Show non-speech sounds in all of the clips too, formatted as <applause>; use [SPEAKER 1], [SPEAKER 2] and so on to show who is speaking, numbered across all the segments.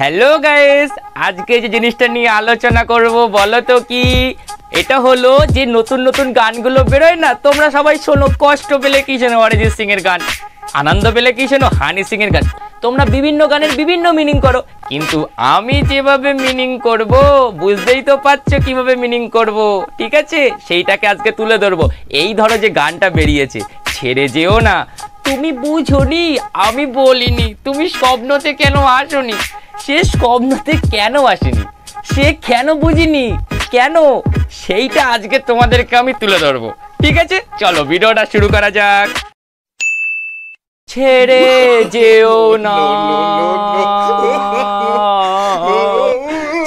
[SPEAKER 1] Hello guys আজকে যে জিনিসটা নিয়ে আলোচনা করব, বলো তো কি? এটা হলো যে নতুন নতুন গানগুলো বেরোয় না, তোমরা সবাই শোনো কষ্ট পেলে কি শোনো, অরিজিৎ সিং এর গান, আনন্দ পেলে কি শোনো, হানি সিং এর গান। তোমরা বিভিন্ন গানের বিভিন্ন মিনিং করো, কিন্তু আমি যেভাবে মিনিং করব, বুঝতেই তো পারছ কীভাবে মিনিং করব, ঠিক আছে? সেইটাকে আজকে তুলে ধরবো। এই ধরো যে গানটা বেরিয়েছে, ছেড়ে যেও না। তুমি বুঝোনি, আমি বলিনি, তুমি স্বপ্নতে কেন আসোনি? সে স্বপ্নতে কেন আসেনি? সে কেন বুঝিনি? কেন? সেইটা আজকে তোমাদেরকে আমি তুলে ধরবো। ঠিক আছে? চলো ভিডিওটা শুরু করা যাক। ছেড়ে যেও না।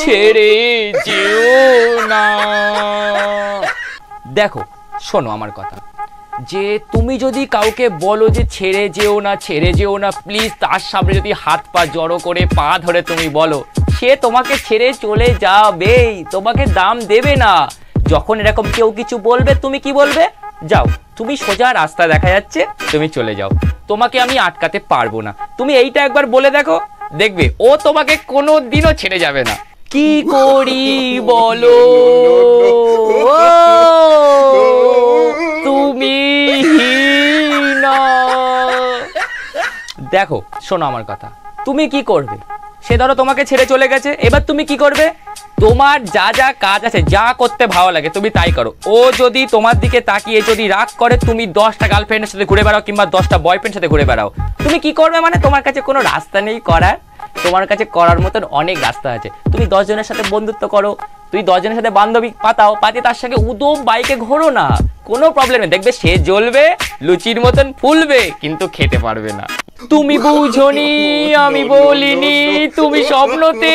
[SPEAKER 1] ছেড়ে যেও না। দেখো শোনো আমার কথা। যে তুমি যদি কাউকে বলো যে ছেড়ে যেও না ছেড়ে যেও না প্লিজ তার সামনে যদি হাত পা জড়ো করে পা ধরে তুমি বলো সে তোমাকে ছেড়ে চলে যাবেই তোমাকে দাম দেবে না। যখন এরকম কেউ কিছু বলবে তুমি কি বলবে? যাও তুমি সোজা রাস্তা দেখা যাচ্ছে তুমি চলে যাও। তোমাকে আমি আটকাতে পারব না। তুমি এইটা একবার বলে দেখো দেখবে ও তোমাকে কোনো দিনও ছেড়ে যাবে না। কি করি বলো? <laughs> তুমি দেখো, শোনো আমার কথা। তুমি কি করবে? সে ধরো তোমাকে ছেড়ে চলে গেছে। এবার তুমি কি করবে? তোমার যা যা কাজ আছে, যা করতে ভালো লাগে, তুমি তাই করো। ও যদি তোমার দিকে তাকিয়ে যদি রাগ করে, তুমি দশটা গার্লফ্রেন্ডের সাথে ঘুরে বেড়াও কিংবা দশটা বয়ফ্রেন্ডের সাথে ঘুরে বেড়াও। তুমি কি করবে মানে? তোমার কাছে কোনো রাস্তা নেই করার। তোমার কাছে করার মতন অনেক রাস্তা আছে। তুমি দশজনের সাথে বন্ধুত্ব করো। তুই দশজনের সাথে বান্ধবী পাতাও, পাতে তার সঙ্গে উদম বাইকে ঘোরো না। কোনো প্রবলেম নেই। দেখবে সে জ্বলবে, লুচির মতন ফুলবে, কিন্তু খেতে পারবে না। তুমি বুঝনি, আমি বলিনি, তুমি স্বপ্নতে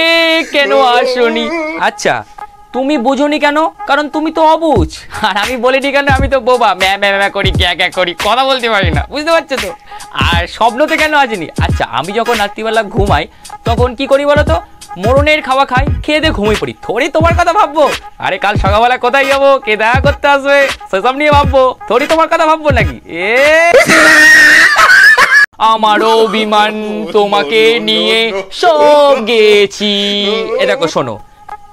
[SPEAKER 1] কেন আসনি? আচ্ছা তুমি বুঝোনি কেন? কারণ তুমি তো অবুঝ। আর আমি বলিনি কেন? আমি তো বোবা। ম্যা ম্যা ম্যা করি, ক্যা ক্যা করি, কথা বলতে পারি না। বুঝতে পারছ তো? আর স্বপ্নতে কেন আসিনি? আচ্ছা আমি যখন রাত্রিবেলা ঘুমাই, তখন কি করি বলো তো? মরণের খাওয়া খাই, খেয়ে দিয়ে ঘুমিয়ে পড়ি। থোড়ি তোমার কথা ভাববো। আরে, কাল সকালবেলা কোথায় যাব? কে দেখা করতে আসবে? সেসব নিয়ে ভাববো। থোড়ি তোমার কথা ভাববো নাকি? এ আমারও বিমান তোমাকে নিয়ে সব গেছি। এ দেখো, শোনো।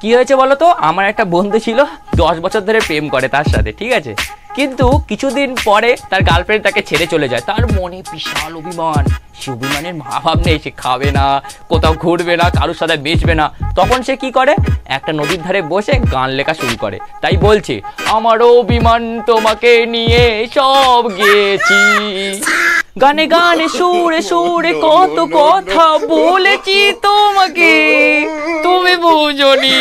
[SPEAKER 1] কি হয়েছে বলো তো? আমার একটা বন্ধু ছিল, দশ বছর ধরে প্রেম করে তার সাথে, ঠিক আছে? কিন্তু কিছুদিন পরে তার গার্লফ্রেন্ড তাকে ছেড়ে চলে যায়। তার মনে বিশাল অভিমান। সে অভিমানের ভাব নেই, সে খাবে না, কোথাও ঘুরবে না, কারোর সাথে বেচবে না। তখন সে কি করে? একটা নদীর ধারে বসে গান লেখা শুরু করে। তাই বলছে, আমার অভিমান তোমাকে নিয়ে সব গেছি। গানে গানে সুরে সুরে কত কথা বলেছি তোমাকে। তুমি বুঝনি।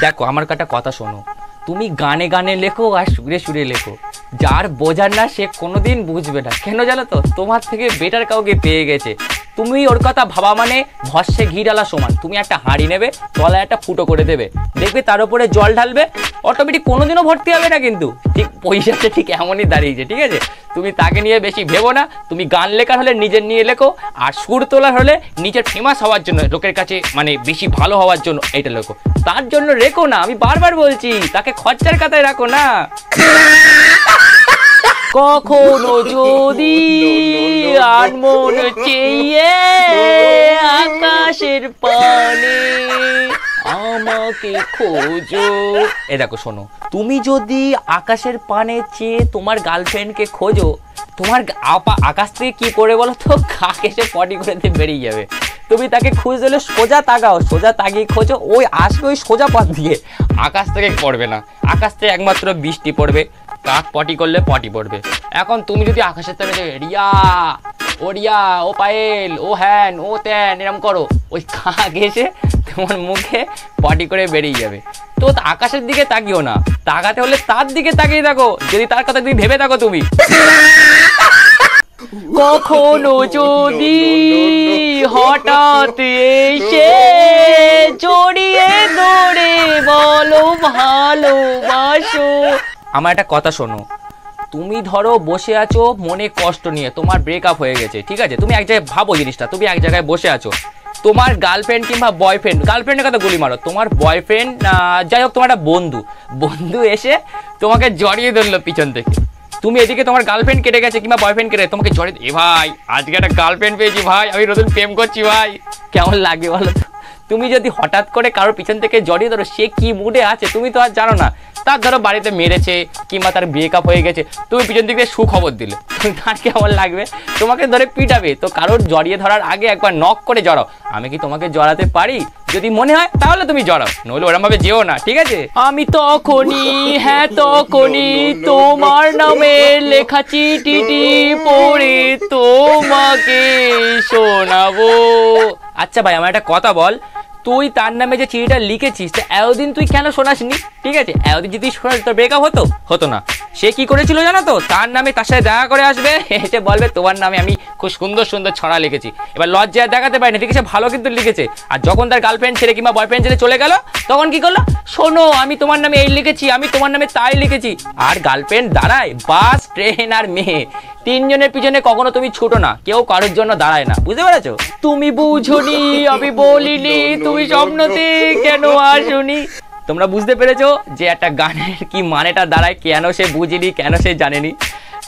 [SPEAKER 1] দেখো, আমার কাটা কথা শোনো। তুমি গানে গানে লেখো আর সুরে সুরে লেখো। যার বোঝার না সে কোনোদিন বুঝবে না। কেন জানো তো? তোমার থেকে বেটার কাউকে পেয়ে গেছে। তুমি ওর কথা ভাবা মানে ভস্যে ঘি ডালা সমান। তুমি একটা হাঁড়ি নেবে, তলায় একটা ফুটো করে দেবে। দেখবে তার উপরে জল ঢালবে অটোমেটিক কোনোদিনও ভর্তি হবে না কিন্তু। ঠিক পয়সাটা ঠিক এমনই দাঁড়িয়েছে, ঠিক আছে? তুমি তাকে নিয়ে বেশি ভেবো না, তুমি গান লেখার হলে নিজের নিয়ে লেখো, আর সুর তোলার হলে নিজের ফেমাস হওয়ার জন্য, লোকের কাছে মানে বেশি ভালো হওয়ার জন্য এটা লেখো। তার জন্য রেখো না, আমি বারবার বলছি, তাকে খরচার কাতায় রাখো না। কখনো যদি আর মন চেয়ে আকাশের পানে আমাকে খোঁজো। এ দেখো, শোনো। তুমি যদি আকাশের পানে চেয়ে তোমার গার্লফ্রেন্ডকে খোঁজো, তোমার আপা আকাশ থেকে কী করে বলো তো? কাক এসে পটি করে দিয়ে বেরিয়ে যাবে। তুমি তাকে খুঁজে দিলে সোজা তাকাও, সোজা তাকিয়ে খোঁজো। ওই আসবে ওই সোজা পথ দিয়ে। আকাশ থেকে পড়বে না। আকাশ থেকে একমাত্র বৃষ্টি পড়বে। কাক পটি করলে পটি পড়বে। এখন তুমি যদি আকাশের তালে রিয়া, ও রিয়া, ও পায়েল, ও হ্যান, ও ত্যান, এরম করো, ওই কাক এসে তোমার মুখে পটি করে বেরিয়ে যাবে। তো আকাশের দিকে তাকিও না, তাকাতে হলে তার দিকে তাকিয়ে থাকো, যদি তার কথা তুমি ভেবে থাকো তুমি। কখনো যদি হঠাৎ এসে জড়িয়ে ধরে বলো ভালোবাসো আমার একটা কথা শোনো। তুমি ধরো বসে আছো, মনে কষ্ট নিয়ে, তোমার ব্রেকআপ হয়ে গেছে, ঠিক আছে? তুমি এক জায়গায় ভাবো জিনিসটা, তুমি এক জায়গায় বসে আছো। তোমার গার্লফ্রেন্ড কিংবা বয়ফ্রেন্ড গার্লফ্রেন্ডের কথা গুলি মারো, তোমার বয়ফ্রেন্ড যাই হোক, তোমার একটা বন্ধু। বন্ধু এসে তোমাকে জড়িয়ে ধরলো পিছন থেকে। তুমি এদিকে তোমার গার্লফ্রেন্ড কেটে গেছে কিংবা বয়ফ্রেন্ড কেটে তোমাকে জড়িয়ে এ ভাই, আজকে একটা গার্লফ্রেন্ড পেয়েছি ভাই, আমি নতুন প্রেম করছি ভাই। কেমন লাগে বলো তুমি যদি হঠাৎ করে কারোর পিছন থেকে জড়িয়ে ধরো, সে কি মুডে আছে? তুমি তো আর জানো না। তার ধরো বাড়িতে মেরেছে, কিংবা তার ব্রেকআপ হয়ে গেছে, তুমি পিছন দিকে সুখবর দিলে। তার কেমন লাগবে? তোমাকে ধরে পিটাবে। তো কারোর জড়িয়ে ধরার আগে একবার নক করে জড়াও। আমি কি তোমাকে জড়াতে পারি? যদি মনে হয়, তাহলে তুমি জড়াও। নইলে ওরম ভাবে যেও না, ঠিক আছে? আমি তখনই হ্যাঁ তখনই তোমার নামে লেখা চিঠিটি পড়ে তোমাকে শোনাবো। আচ্ছা ভাই, আমার একটা কথা বল। তুই তার নামে যে চিঠিটা লিখেছিস এতদিন তুই কেন শোনাসনি? ঠিক আছে, এতদিন যদি শোনাস, তোর ব্রেকআপ হতো? হতো না। সে কি করেছিল জানো তো? তার নামে তার সাথে দেখা করে আসবে <laughs> এসে বলবে, তোমার নামে আমি খুব সুন্দর সুন্দর ছড়া লিখেছি। এবার লজ্জায় দেখাতে পারি না ঠিক আছে ভালো কিন্তু লিখেছে। আর যখন তার গার্লফ্রেন্ড ছেড়ে কিংবা বয়ফ্রেন্ড ছেড়ে চলে গেল, তখন কি করল? শোনো, আমি তোমার নামে এই লিখেছি, আমি তোমার নামে তাই লিখেছি। আর গার্লফ্রেন্ড দাঁড়ায়, বাস ট্রেন আর মেয়ে। তিনজনের পিছনে কখনো তুমি ছুটো না, কেউ কারোর জন্য দাঁড়ায় না। বুঝতে পেরেছ? তুমি বুঝনি, আমি বলিনি তুমি স্বপ্নতে কেন আসুনি? তোমরা বুঝতে পেরেছ যে একটা গানের কি মানেটা দাঁড়ায় কেন সে বুঝিনি কেন সে জানেনি।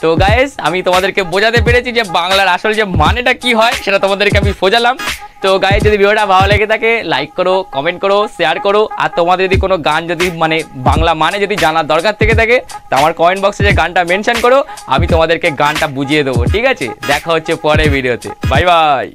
[SPEAKER 1] তো গায়েস আমি তোমাদেরকে বোঝাতে পেরেছি যে বাংলার আসল যে মানেটা কি হয় সেটা তোমাদেরকে আমি বোঝালাম। তো গায়ে যদি ভিডিওটা ভালো লেগে থাকে লাইক করো কমেন্ট করো শেয়ার করো। আর তোমাদের যদি কোনো গান যদি মানে বাংলা মানে যদি জানার দরকার থেকে থাকে তো আমার কমেন্ট বক্সে যে গানটা মেনশন করো আমি তোমাদেরকে গানটা বুঝিয়ে দেবো ঠিক আছে? দেখা হচ্ছে পরে ভিডিওতে বাই বাই